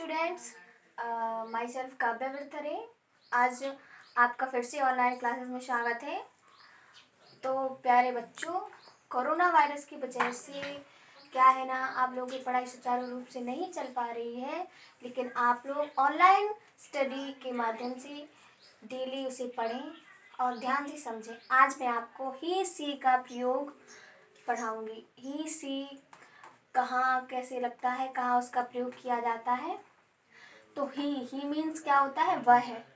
Students myself Kavya Virthare आज आपका फिर से ऑनलाइन क्लासेस में स्वागत है। तो प्यारे बच्चों, कोरोना वायरस की वजह से क्या है ना, आप लोगों की पढ़ाई सुचारू रूप से नहीं चल पा रही है, लेकिन आप लोग ऑनलाइन स्टडी के माध्यम से डेली उसे पढ़ें और ध्यान से समझें। आज मैं आपको ही सी का प्रयोग पढ़ाऊँगी। ही सी कहाँ, कैसे लगता है, कहाँ उसका प्रयोग किया जाता है। तो ही ही मीन्स क्या होता है? वह है।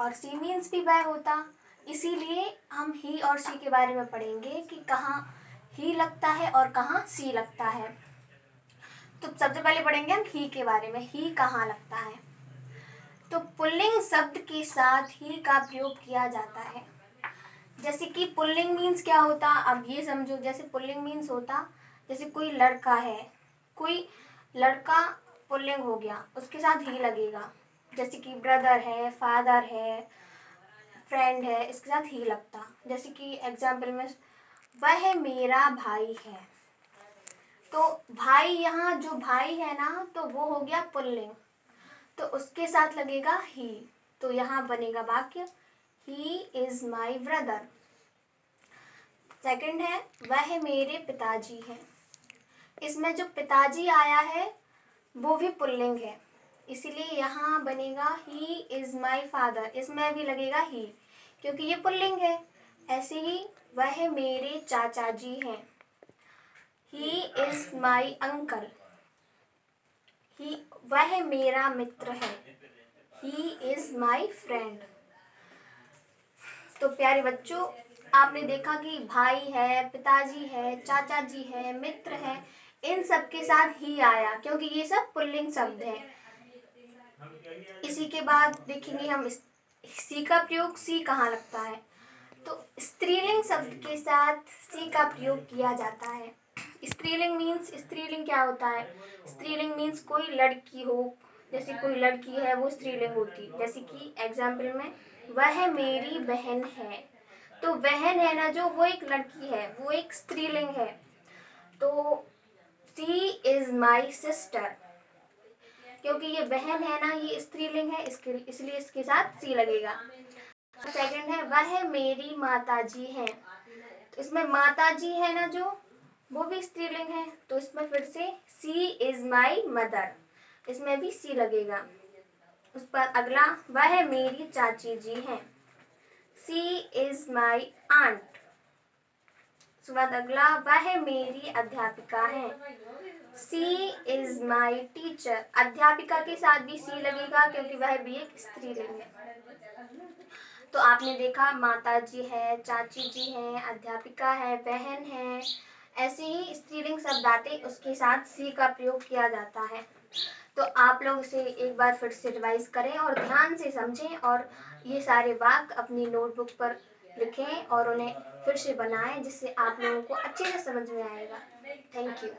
और सी मीन्स भी वह होता। इसीलिए हम ही और सी के बारे में पढ़ेंगे कि कहाँ ही लगता है और कहाँ सी लगता है। तो सबसे पहले पढ़ेंगे हम ही के बारे में। ही कहाँ लगता है? तो पुल्लिंग शब्द के साथ ही का प्रयोग किया जाता है। जैसे कि पुल्लिंग मीन्स क्या होता? अब ये समझो, जैसे पुल्लिंग मीन्स होता, जैसे कोई लड़का है, कोई लड़का पुल्लिंग हो गया, उसके साथ ही लगेगा। जैसे कि ब्रदर है फादर है फ्रेंड है, इसके साथ ही लगता। जैसे कि एग्ज़ाम्पल में, वह मेरा भाई है। तो भाई यहाँ, जो भाई है ना तो वो हो गया पुल्लिंग। तो उसके साथ लगेगा ही तो यहाँ बनेगा वाक्य he is my brother second है, वह मेरे पिताजी हैं। इसमें जो पिताजी आया है वो भी पुल्लिंग है। इसीलिए यहाँ बनेगा ही इज़ माई फादर इसमें भी लगेगा ही क्योंकि ये पुल्लिंग है। ऐसे ही वह मेरे चाचा जी हैं। ही इज़ माई अंकल ही वह मेरा मित्र है। ही इज़ माई फ्रेंड तो प्यारे बच्चों, आपने देखा कि भाई है, पिताजी है, चाचा जी है, मित्र है। इन सब के साथ ही आया, क्योंकि ये सब पुल्लिंग शब्द है। इसी के बाद देखेंगे हम सी का प्रयोग सी कहाँ लगता है। तो स्त्रीलिंग शब्द के साथ सी का प्रयोग किया जाता है। स्त्रीलिंग मीन्स स्त्रीलिंग क्या होता है? स्त्रीलिंग मीन्स कोई लड़की हो, जैसे कोई लड़की है, वो स्त्रीलिंग होती जैसे कि एग्ज़ाम्पल में, वह मेरी बहन है। तो बहन है ना जो, वो एक लड़की है, वो एक स्त्रीलिंग है। तो सी इज़ माई सिस्टर क्योंकि ये बहन है ना, ये स्त्रीलिंग है इसलिए इसके साथ सी लगेगा। सेकंड है, वह मेरी माता जी है। तो इसमें माता जी है ना जो, वो भी स्त्रीलिंग है तो इसमें फिर से सी इज़ माई मदर इसमें भी सी लगेगा। उस पर अगला, वह मेरी चाची जी हैं। सी इज़ माई आंट उसके बाद अगला वह मेरी अध्यापिका है। सी इज़ माई टीचर अध्यापिका के साथ भी सी लगेगा, क्योंकि वह भी एक स्त्रीलिंग है। तो आपने देखा माता जी है, चाची जी हैं, अध्यापिका है, बहन है। ऐसे ही स्त्रीलिंग शब्द आते उसके साथ सी का प्रयोग किया जाता है। तो आप लोग इसे एक बार फिर से रिवाइज करें और ध्यान से समझें और ये सारे वाक्य अपनी नोटबुक पर लिखें और उन्हें फिर से बनाएँ, जिससे आप लोगों को अच्छे से समझ में आएगा। Thank you